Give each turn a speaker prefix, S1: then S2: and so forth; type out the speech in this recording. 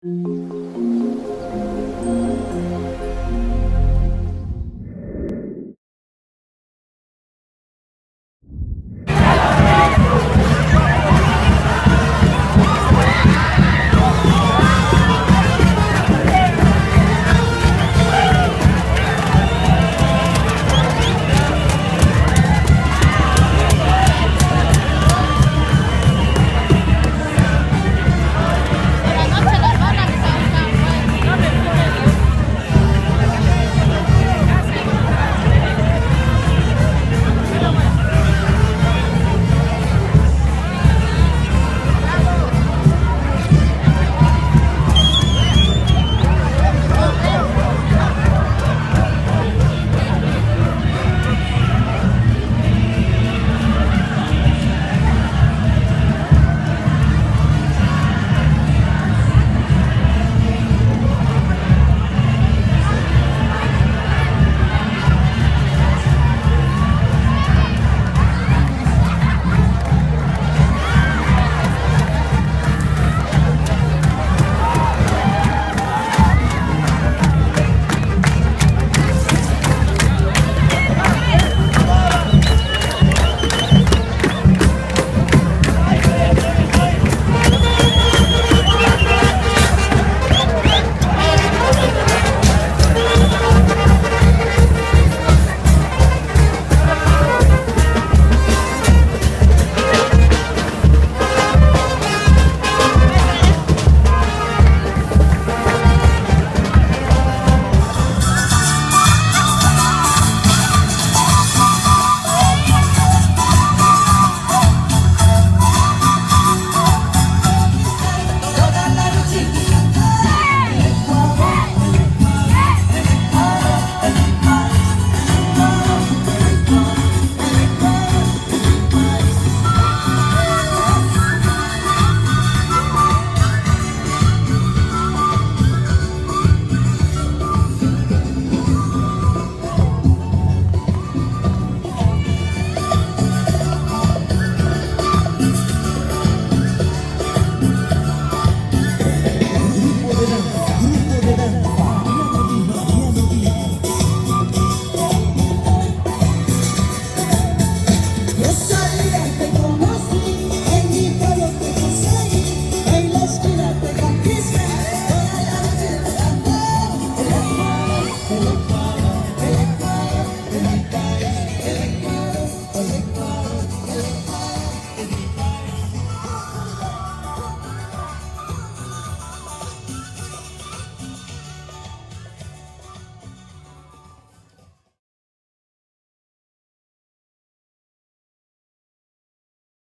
S1: Música